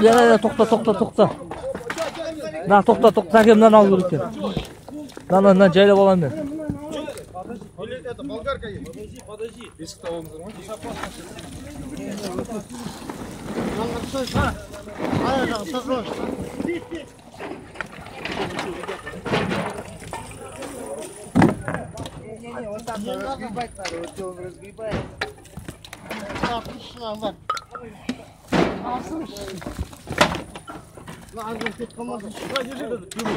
Я, я, я, тоқта, тоқта, тоқта. На, тоқта, тоқта, әкем мынаны алу керек екен. мынаны мынаны жайлап аламын мен Это болгарка есть. Подожди, подожди. тауыңыздар ма? Давай, держи этот пилу.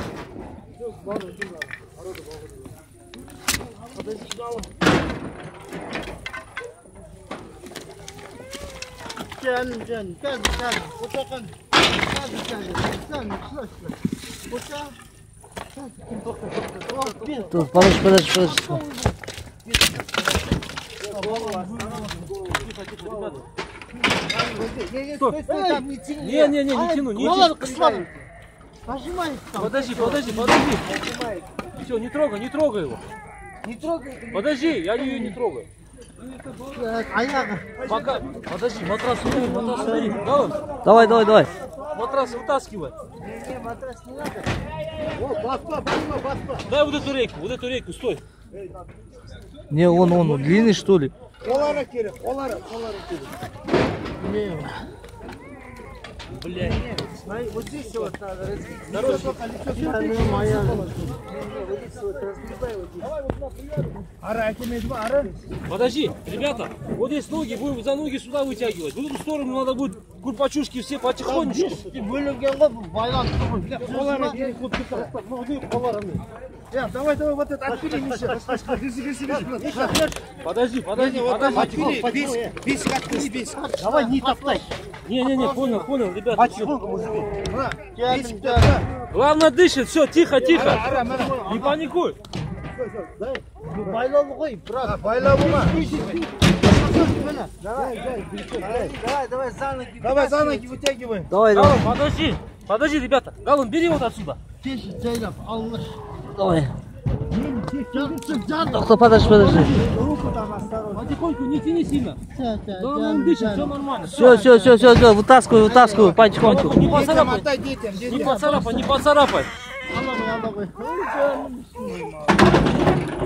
Gel, gel, gel, gel. Oturun. Gel, gel, gel. Şuraya, şuraya. Otur. Oh, bir. Dur, подожди, Подожди, подожди. Стой, стой, там не тяни. Не, не, не, не тяну, не тяну. там. Подожди, подожди, подожди. Все, не трогай, не трогай его. Не трогай. Подожди, я ее не трогаю. Аяğı. Пока. Подожди, матрас убери, матрас убери. Галан, Давай, давай, давай. матрас вытаскивай. Не, матрас не надо. О, баспа, баспа, баспа. Дай вот эту рейку, вот эту рейку, стой. Не, он, он, длинный что ли? Kerek, olara, olara kerek. Не. Блядь. Смотри, вот здесь вот надо разбить. Дорожка. Я не моя. Вот здесь вот разгребай вот здесь. Ара, эти медва, ара. Подожди, ребята, вот здесь ноги, будем за ноги сюда вытягивать. В эту сторону надо будет курпачушки все потихонечку. Бөлінген ғой бұл байланысты ғой олар керек вот я давай давай вот это отпили миша грызи грызи грызи Подожди, подожди, подожди. отпили бесик отпили бесик давай не топтай Не-не-не, понял, понял, ребята. потихоньку мужики Главное дышит, все, тихо, тихо. Не паникуй. байлаулы ғой брат Байлабы ма? давай давай давай за ноги Давай за ноги вытягиваем. Давай, давай, подожди. Подожди, ребята. Галан, бери вот отсюда. теші жайлап алыңыз давай. жан Тоқта, подожди, подожди. руку там осторожно Потихоньку, не тяни сильно. Главное, он дышит, все нормально. Все, все, все, все, все, вытаскивай, вытаскивай, потихоньку. Не поцарапай, Отдай детям, не детям. поцарапай, не поцарапай.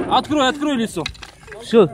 Открой, открой лицо. Все.